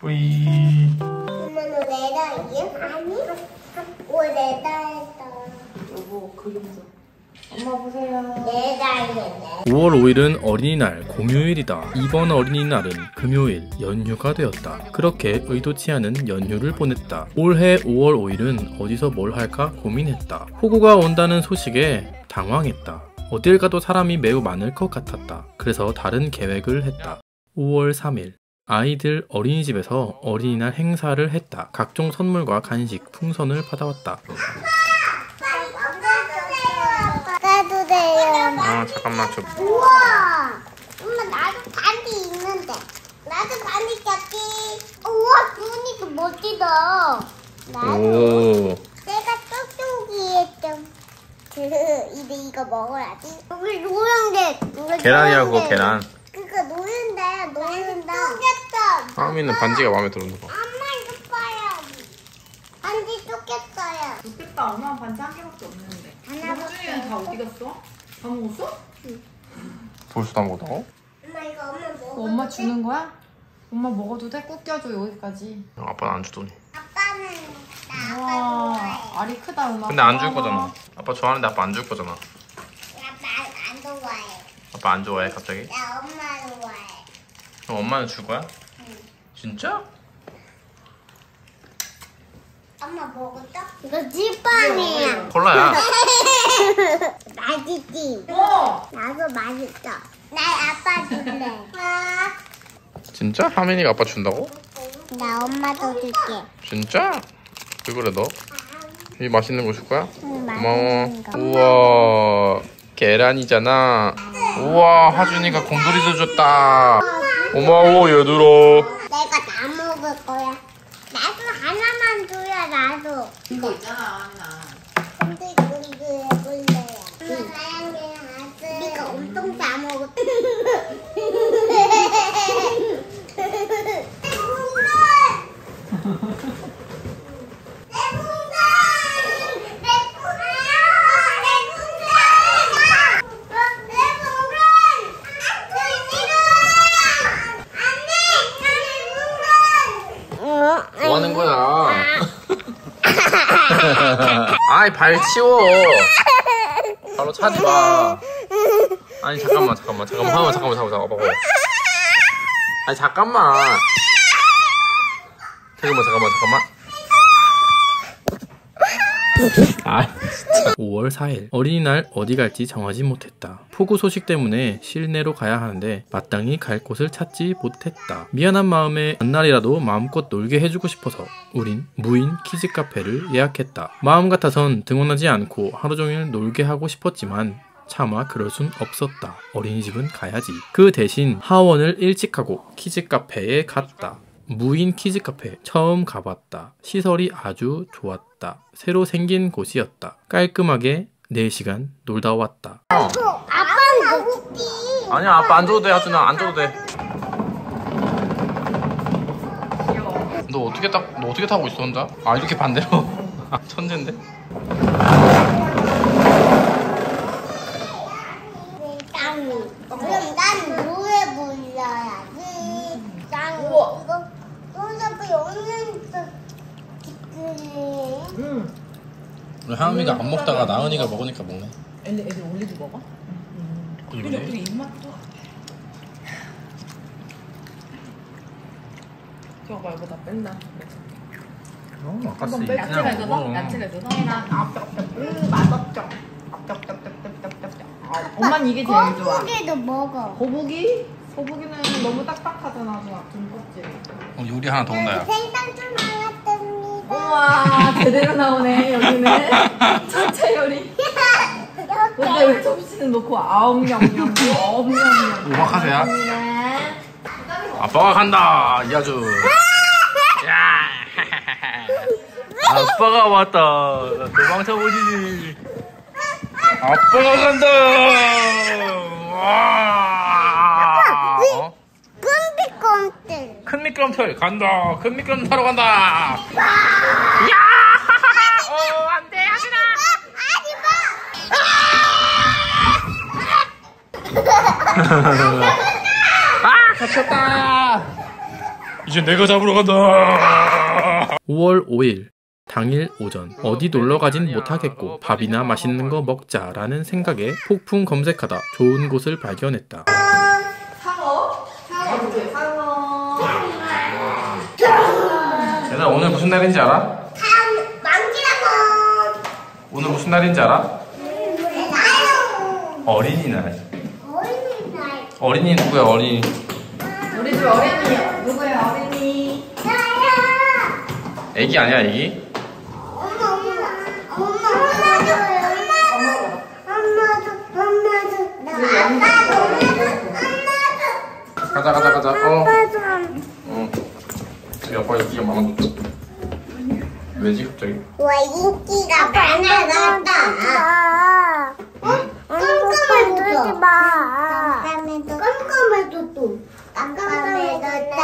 뿌이. 엄마는 내다이야? 아니. 왜 내다했다. 여보 그림자. 엄마 보세요. 내다이네. 5월 5일은 어린이날 공휴일이다. 이번 어린이날은 금요일 연휴가 되었다. 그렇게 의도치 않은 연휴를 보냈다. 올해 5월 5일은 어디서 뭘 할까 고민했다. 호구가 온다는 소식에 당황했다. 어딜 가도 사람이 매우 많을 것 같았다. 그래서 다른 계획을 했다. 5월 3일 아이들 어린이집에서 어린이날 행사를 했다. 각종 선물과 간식, 풍선을 받아왔다. 까도 돼요. 아 잠깐만 좀. 우와! 엄마 나도 반디 있는데. 나도 반디 꼈지. 우와 눈이 멋지다. 나도 오. 내가 똑똑이에 좀. 이제 이거 먹어야지. 여기 노란데. 계란이하고 계란. 그거 노른다야 노른다. 똑겠다. 하미는 반지가 마음에 들었나 봐. 엄마 이거 봐요. 반디 똑겠어요. 좋겠다. 엄마 반지 한 개밖에 없는데. 하나 호준이는 다 어디 갔어? 다 먹었어? 벌써 다 먹었다고? 엄마 이거 엄마 먹어. 엄마 주는 거야? 엄마 먹어도 돼? 꼭 껴줘 여기까지. 아빠는 안 주더니. 아빠는 나 아빠. 알이 크다 은하. 근데 안 줄 거잖아. 아빠 좋아하는데 아빠 안 줄 거잖아. 아빠 안 좋아해. 아빠 안 좋아해 갑자기? 나 엄마 좋아해. 그럼 엄마는 줄 거야? 진짜? 엄마 먹었어? 이거 찐빵이야. 콜라야. 맛있지? 어. 나도 맛있어. 나 아빠 줄래. 아, 진짜? 하민이가 아빠 준다고? 나 엄마도 줄게. 진짜? 왜 그래 너? 이 맛있는 거 줄 거야? 응, 고마워. 맛있는 거. 우와 계란이잖아. 우와 하준이가 곰돌이도 줬다. 고마워 얘들아. 먹을 거야. 나도 하나만 줘야 나도. 이거 있잖아 하민아. 근데 근데 원래야. 엄마 사랑해 아들. 네가 엄청 다 먹었어. 뭐 하는 거야? 아이 발 치워. 바로 차지 마. 아니 잠깐만 잠깐만 잠깐만 잠깐만 잠깐만 잠깐만 잠깐만. 아니 잠깐만. 잠깐만 잠깐만 잠깐만. 아 진짜. 5월 4일 어린이날 어디 갈지 정하지 못했다. 폭우 소식 때문에 실내로 가야 하는데 마땅히 갈 곳을 찾지 못했다. 미안한 마음에 전날이라도 마음껏 놀게 해주고 싶어서 우린 무인 키즈 카페를 예약했다. 마음 같아선 등원하지 않고 하루 종일 놀게 하고 싶었지만 차마 그럴 순 없었다. 어린이집은 가야지. 그 대신 하원을 일찍 하고 키즈 카페에 갔다. 무인 키즈 카페 처음 가봤다. 시설이 아주 좋았다. 새로 생긴 곳이었다. 깔끔하게 4시간 놀다 왔다. 아빠는 먹지. 아니야 아빠 안 줘도 돼 하준아 안 줘도 돼. 너 어떻게 딱 너 어떻게 타고 있어 혼자? 아 이렇게 반대로 아, 천재인데? 짱이. 그럼 난 노래 불러야지. 짱. 우와. 이거 손잡이 없는 티끌이. 응. 우리 하은이가 안 먹다가 나은이가 먹으니까 먹네. 애들 애들 올리브 먹어? 근데 그러네. 우리 입맛도. 저거 말고 나 뺀다. 어, 아까 한번 빼. 야채가 있어서 야채가 있어서. 나 앞쪽쪽. 으 맛없죠. 아, 엄만 이게 제일 좋아. 거북이도 먹어. 거북이? 거북이는 너무 딱딱하잖아, 저 등껍질. 어, 요리 하나 더 온다 야. 생선 좀 나왔답니다. 우와, 제대로 나오네, 여기는. 전체 요리. 근데 왜 접시는 놓고 아홉 명령, 아홉 명령. 오박하세요? 네. 아빠가 간다 이아주. 야. 아빠가 왔다. 도망쳐 보지. 아빠가 간다. 와. 어? 꼼틀꼼틀. 큰 미끄럼틀 간다. 큰 미끄럼 타러 간다. 야! 어. 아, 갇혔다. 이제 내가 잡으러 간다. 5월 5일 당일 오전 어디 놀러 가진 못하겠고 밥이나 맛있는 거 먹자라는 생각에 폭풍 검색하다 좋은 곳을 발견했다. 얘들아 오늘 무슨 날인지 알아? 다음 망치라고. 오늘 무슨 날인지 알아? 나요. 어린이날. 어린이날. 어린이 누구야 어린이? 우리 집 어린이 누구야 어린이? 나야. 애기 아니야 애기? 엄마 엄마 엄마 엄마도 엄마도 엄마도 엄마도 나 아빠도 엄마도 가자 가자 가자. 어. 아빠도 어. 우리 아빠 인기가 많아졌어. 왜지 갑자기? 와 인기가 많아졌다. 어? 깜깜해졌다. 깜깜해졌다. 깜깜해졌다. 깜깜해졌다.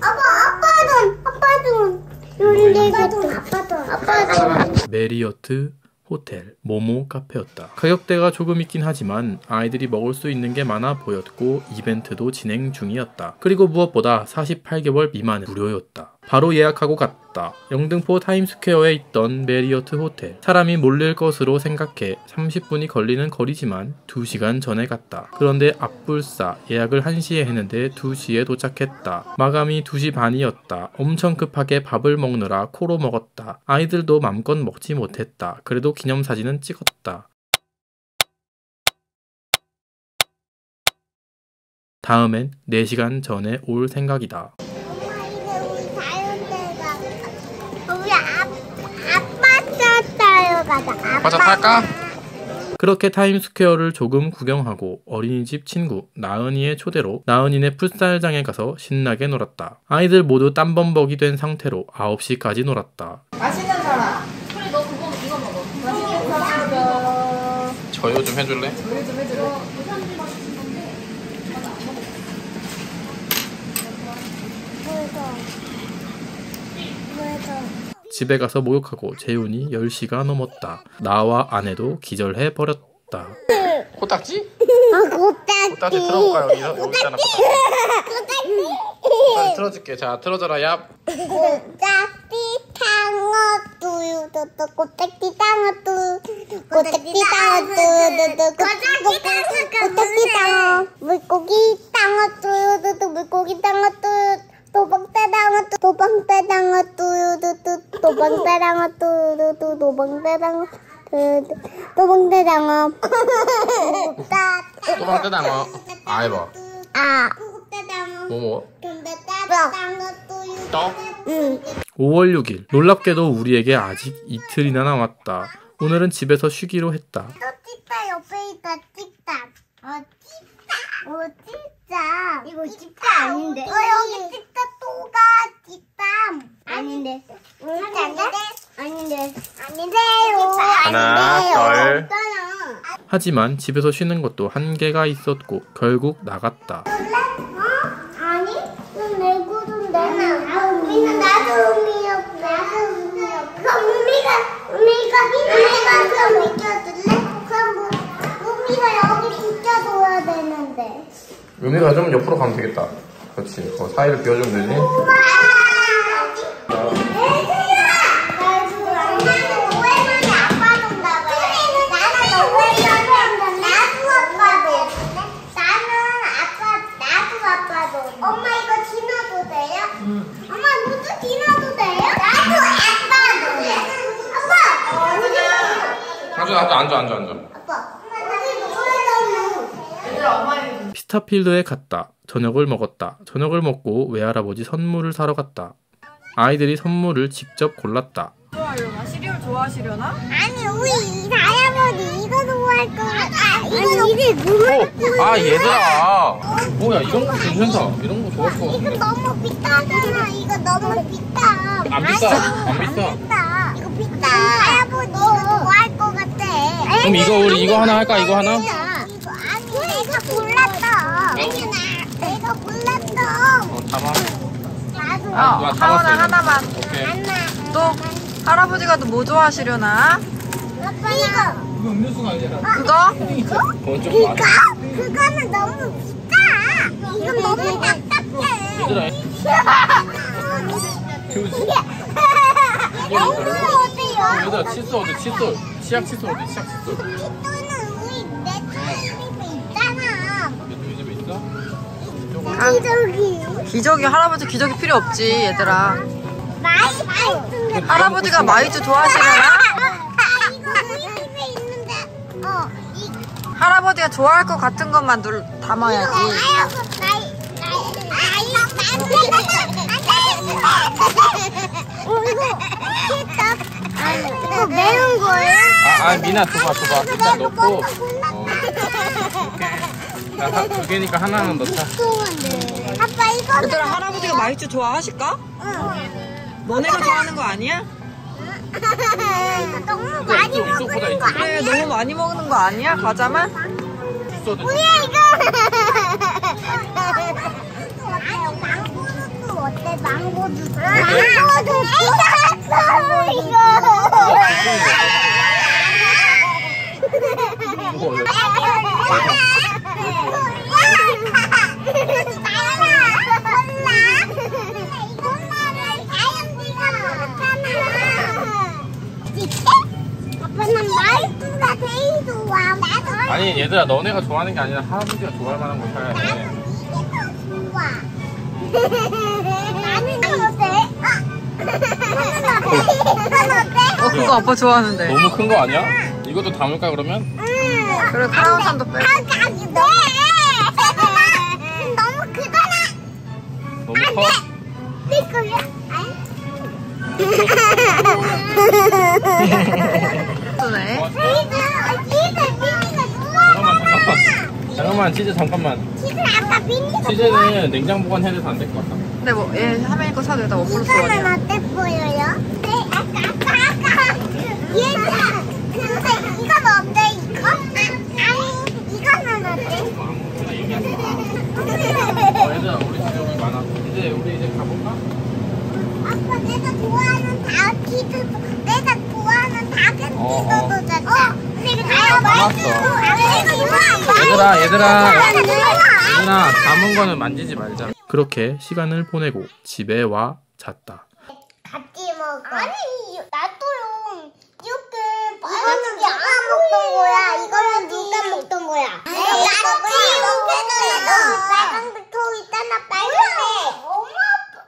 아빠 아빠 돈 아빠 돈. 요리 내가 돈 아빠 돈 아빠 돈. 메리어트 호텔 모모 카페였다. 가격대가 조금 있긴 하지만 아이들이 먹을 수 있는 게 많아 보였고 이벤트도 진행 중이었다. 그리고 무엇보다 48개월 미만은 무료였다. 바로 예약하고 갔다. 영등포 타임스퀘어에 있던 메리어트 호텔. 사람이 몰릴 것으로 생각해 30분이 걸리는 거리지만 2시간 전에 갔다. 그런데 아뿔싸 예약을 1시에 했는데 2시에 도착했다. 마감이 2시 반이었다. 엄청 급하게 밥을 먹느라 코로 먹었다. 아이들도 맘껏 먹지 못했다. 그래도 기념사진은 찍었다. 다음엔 4시간 전에 올 생각이다. 가자. 아빠 탈까? 그렇게 타임스퀘어를 조금 구경하고 어린이집 친구 나은이의 초대로 나은이네 풋살장에 가서 신나게 놀았다. 아이들 모두 땀범벅이 된 상태로 9시까지 놀았다. 맛있는 사람. 그래 너 그거 이거 먹어. 맛있는 사람. 저요 좀 해줄래? 우리 좀 해줄래? 집에 가서 목욕하고 재훈이 10시가 넘었다. 나와 아내도 기절해 버렸다. 코딱지? 아 고딱지. 코딱지 틀어볼까요? 여기, 여기 있잖아 코딱지. 코딱지 틀어줄게. 자 틀어줘라 얍. 고딱지 탕어 두유두두 고딱지 탕어 두 고딱지 탕어 두두두 고딱지 탕어 물고기 탕어 두유두두 물고기 탕어 두 도방따당어 뚜 도방따당어 두유두두 도방따당어 두두두 도방따당어 두두 도방따당어 또방 뜯어먹어. 아 해봐. 아 뭐뭐? 떡? 응. 5월 6일 놀랍게도 우리에게 아직 이틀이나 남았다. 오늘은 집에서 쉬기로 했다. 또 찐따 옆에 있다 찐따 어 찐따 어 찐따 이거 찐따 아닌데. 어 여기 찐따 또가 찐따 아닌데. 아닌데? 아닌데? 아닌데요. 하나. 둘. 하지만 집에서 쉬는 것도 한계가 있었고 결국 나갔다. 어? 아니 넌내 구두인데 우미는 나도 우미야 나도 우미야 그럼 우미가 우미가 우미가 그럼 비켜줄래? 그럼 뭐 우미가 되는데 의미가 좀 옆으로 가면 되겠다. 그렇지. 그 사이를 비워주면 되지. 엄마 이거 지나도 돼요? 엄마 누드 지나도 돼요? 나도 아빠도 아빠 앉아, 앉아, 앉아, 앉아, 앉아. 아빠 어디 누구야 얘들아 엄마 이름. 피 스타필드에 갔다. 저녁을 먹었다. 저녁을 먹고 외할아버지 선물을 사러 갔다. 아이들이 선물을 직접 골랐다. 좋아하려나? 시리얼 좋아하시려나? 아니 우리 이 할아버지 이거 좋아할 거 같아 이거 이제 눈을 아 얘들아. 뭐야 이런 거 괜찮다. 이런 거 좋아할 것 이거. 너무 비싸잖아. 이거 너무 비싸. 안 비싸, 안 비싸. 비싸. 이거 비싸. 할아버지 이거 좋아할 것 같아. 그럼 이거 우리 이거 하나 할까? 이거 하나? 이거 아니 내가 골랐어. 내가 골랐어. 어, 담아. 어, 아, 이거. 하나만. 오케이. 또 할아버지가 또 뭐 좋아하시려나? 이거. 이거 음료수가 아니라. 그거? 그건 좀 이거? 그거는 너무 비싸. 이건 너무 딱딱해. 얘들아 휴지 앵무새 어때요? 얘들아 칫솔 어디 칫솔 치약 칫솔 어디 치약 칫솔 기저귀. 기저귀 할아버지 기저귀 필요 없지 얘들아. 마이 마이. 할아버지가 마이쮸 좋아하시려나? 아 이거 우리 집에 있는데. 어 이. 할아버지가 좋아할 것 같은 것만 눌 담아야지. 이거 매운 거예요? 아, 아 미나 줘봐 줘봐 일단 넣고 하- 두 개니까 하나는 넣자 아빠 이거 얘들아 할아버지가 마이쮸 좋아하실까? 너네가 좋아하는 거 아니야? 너무 많이 이쪽, 이쪽보다 먹는 거 이쪽. 그래 아니야? 너무 많이 먹는 거 아니야? 과자만? 주소도 뭐야 이거? 아니 망고도 어때? 망고도 망고도 좋았어 이거. 좋 아. 아니 얘들아 너네가 좋아하는 게 아니라 할아버지가 좋아할 만한 걸 사야 돼 나는 이게 더 좋아. 나는 이건 어때? 어 그거 아빠 좋아하는데. 너무 큰 거 아니야? 이것도 담을까 그러면? 응. 그래 크라운산도 빼. 아, 거야. 미미가 잠깐만 치즈 잠깐만 치즈 아까 미미가 치즈는 냉장 보관 해도 안될 것 같다 근데 뭐얘 하메이 거 사도 원 플러스 이거는 원이야. 어때 보여요? 네, 아까 아까 아까 얘가 근데 이건 어때 이거? 아, 아니 이거는 어때? 어 얘들아 우리 집에 여기 많아 이제 우리 이제 가볼까? 아빠 내가 좋아하는 다키도 내가 좋아하는 다키도 어, 어. 줬잖아. 어, 내가 다 담았어. 내가 좋아. 얘들아 얘들아. 얘들아 담은 거는 만지지 말자 그렇게 시간을 보내고 집에 와 잤다 같이 먹어. 아니 나도요. 이렇게 이거는 누가 먹던 거야. 이거는 누가 먹던 거야. 있잖아. 빨간색. 엄마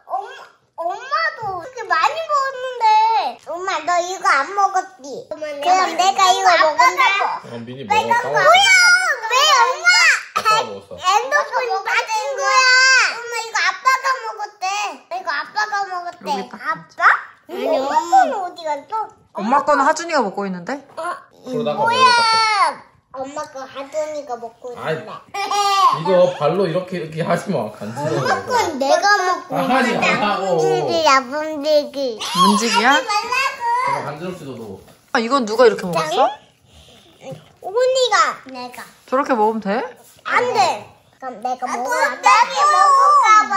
엄마 엄마도 이렇게 많이 먹었는데. 엄마 너 이거 안 먹었지? 그럼 내가 이거 먹었나? 어 빨간 거. 뭐야? 왜 엄마? 먹었어 핸드폰 빠진 거야. 엄마 이거 아빠가 먹었대. 이거 아빠가 먹었대. 있다. 아빠? 아니 엄마는 어디 갔어? 엄마 거는 하준이가 먹고 있는데? 그러다가 뭐야? 엄마 거 하준이가 먹고 있는데. 이거 발로 이렇게 이렇게 하지 마 간지러워 엄마 건 내가 먹고 아, 하지 있는데. 말라고. 분지기야 분지기. 문지기야? 말라고. 이거 간지럽지도 너 아 이건 누가 이렇게 먹었어? 언니가 내가 저렇게 먹으면 돼? 안 돼. 그럼 내가 먹으면 안 돼. 먹을까봐.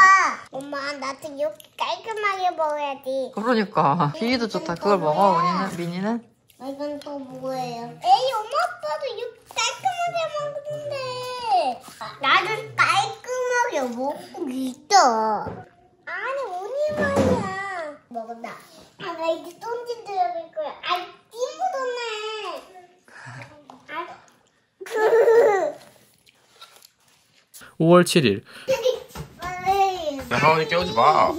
엄마 나도 이렇게 깔끔하게 먹어야지. 그러니까 비위도 좋다. 그걸 먹어 원이는 민이는? 이건 또 뭐예요? 에이 엄마 아빠도 이렇게 깔끔하게 먹는데 나도 깔끔하게 먹고 있어 아니 언니 말이야 먹었다 아 나 이제 똥진 들어갈 거야 아찐 묻었네 아 그. 5월 7일 아이. 야 하원이 깨우지 마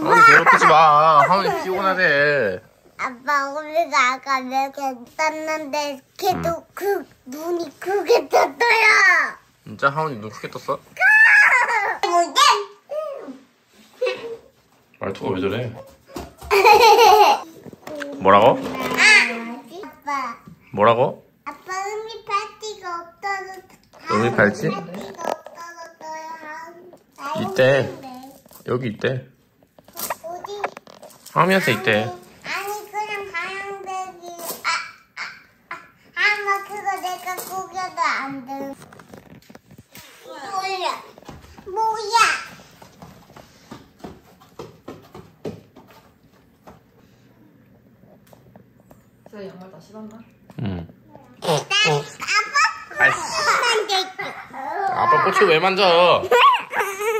하원이 괴롭히지 마 하원이 피곤하대 아빠 우리가 아까 내가 땄는데 걔도 그 눈이 크게 떴어요 진짜 하원이 눈 크게 떴어? 말투가 왜 저래? 뭐라고? 아빠, 뭐라고? 아빠 음이 파티가 없어서 음이 팔찌? 없어졌어요. 있대. 여기 있대 어디? 하원이한테 있대 아니 그냥 방향대기. 아, 아, 아, 아마 그거 내가 구겨도 안 돼. 뭐야? 뭐야? 저 양말 다 신었나? 응 나 아빠? 아이씨. 안 돼. 고추 왜 만져?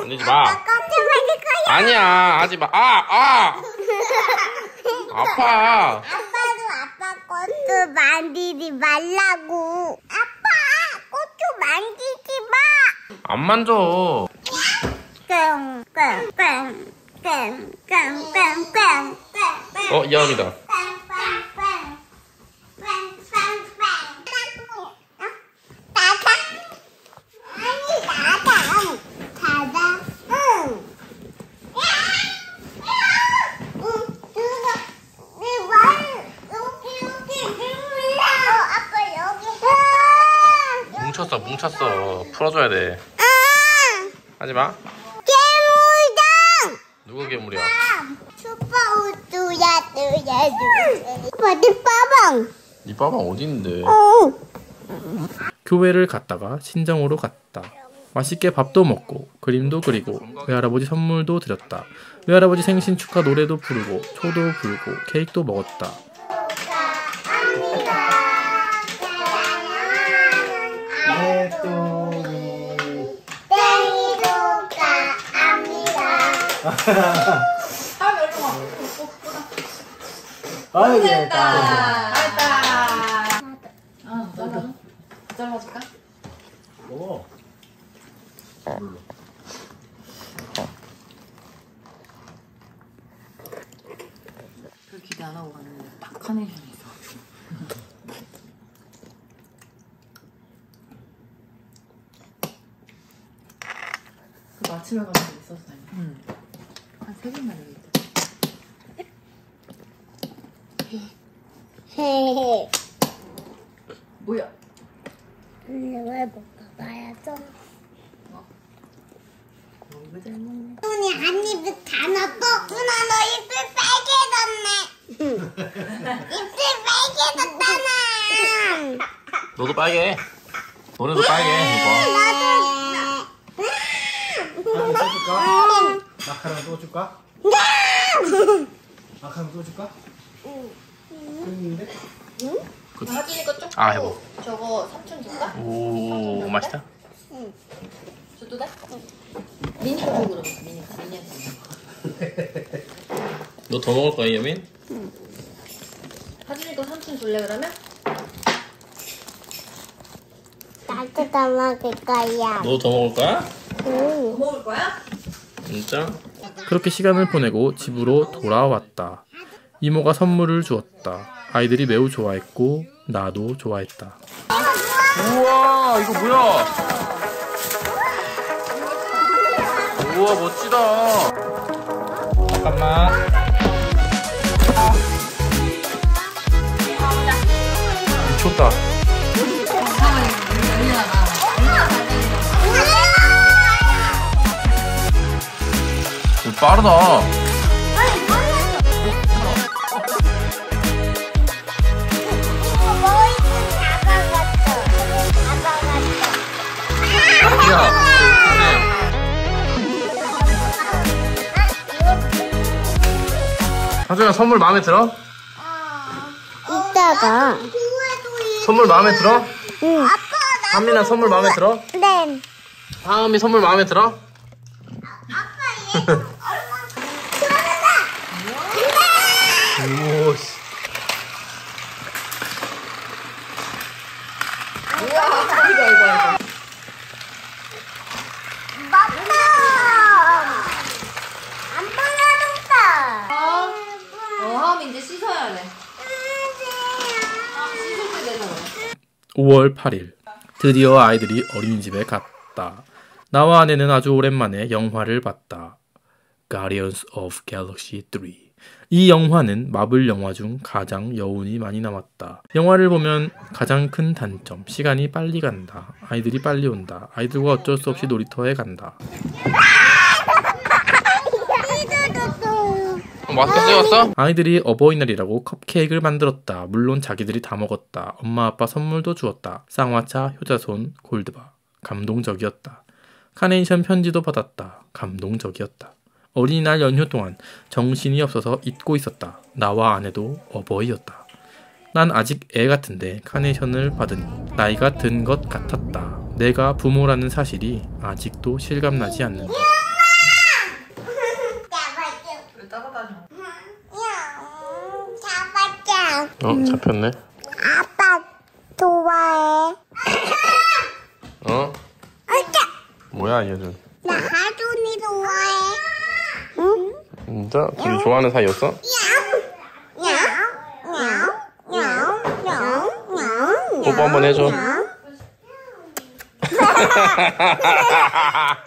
만지지 마. 아니야, 하지 마. 아, 아! 아파. 아빠도 아빠 꽃도 만지지 말라고. 아빠 꽃도 만지지 마. 안 만져. 어. 나다? 아니 나다. 다다. 응. 응. 누가 내 말. 여기 여기 눌러. 아빠 여기. 뭉쳤어, 뭉쳤어. 풀어줘야 돼. 아. 하지 마. 괴물당. 누구 괴물이야? 슈퍼 우뚜야 뚜야 뚜야. 어디 빠방. 네 빠방 어디 있는데? 어. 교회를 갔다가 신정으로 갔다. 맛있게 밥도 먹고 그림도 그리고 외할아버지 선물도 드렸다. 외할아버지 생신 축하 노래도 부르고 초도 불고 케이크도 먹었다. 아 와. 아이고, 됐다. 됐다. 아 잘라. 잘라줄까? 먹어. 그 기대 안 하고 갔는데 딱 카네이션이 있어. 그 마침에 가서 있었어. 응. 한세 개만 여기 있다. 헤헤. 뭐야? 왜 먹어봐야죠? 이거 잘 먹네. 손이 한 입에 다 넣고 누나 너 입술 빨개졌네. 입술 빨개졌잖아. 너도 빨개. 너네도 빨개. 이거. 마카롱 또 줄까? 마카롱 또 줄까? 마카롱 또 줄까? 응. 하진이 거 좀. 아, 해보. 저거 삼촌 줄까? 오, 맛있다. 줘도 돼? 미니 거 줘, 그럼. 미니 거. 미니한테. 너더 먹을 거야, 이여민? 하진이 거 삼촌 줄래, 그러면? 나도 다 먹을 거야. 너 더 먹을 거야? 응. 뭐 먹을 거야? 진짜? 그렇게 시간을 보내고 집으로 돌아왔다. 이모가 선물을 주었다. 아이들이 매우 좋아했고 나도 좋아했다. 우와 이거 뭐야? 우와 멋지다. 잠깐만. 미쳤다. 빠르다. 야, 하준아 선물 마음에 들어? 이따가. 선물 마음에 들어? 응. 한민아 선물 마음에 들어? 네. 하은이 선물 마음에 들어? 아빠 얘. 엄마. 오, 씨. 우와, 이거, 이거, 이거. 맞다. 안 받아줬다. 어, 하음이 이제 씻어야 돼. 씻을 때 되잖아. 5월 8일 드디어 아이들이 어린이집에 갔다. 나와 아내는 아주 오랜만에 영화를 봤다. Guardians of Galaxy 3. 이 영화는 마블 영화 중 가장 여운이 많이 남았다. 영화를 보면 가장 큰 단점, 시간이 빨리 간다. 아이들이 빨리 온다. 아이들과 어쩔 수 없이 놀이터에 간다. 마스크 찍었어? 아이들이 어버이날이라고 컵케이크를 만들었다. 물론 자기들이 다 먹었다. 엄마 아빠 선물도 주었다. 쌍화차, 효자손, 골드바. 감동적이었다. 카네이션 편지도 받았다. 감동적이었다. 어린이날 연휴 동안 정신이 없어서 잊고 있었다. 나와 아내도 어버이였다. 난 아직 애 같은데 카네이션을 받으니 나이가 든 것 같았다. 내가 부모라는 사실이 아직도 실감나지 않는다. 따라다녀? 잡아줘. 어 잡혔네. 아빠 좋아해. 어 아빠. 뭐야 얘들. 나 하준이 좋아해. 응? 진짜 둘이 좋아하는 사이였어? 뽀뽀 한번 해줘.